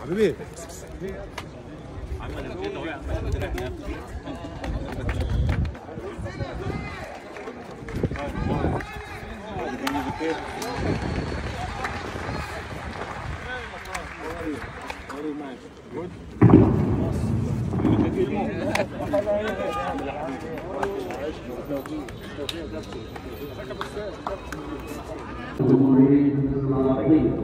حبيبي. جمهورية مصر العربية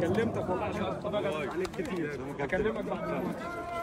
كلمتك والله عشان أتفرج عليك كتير. هكلمك بعد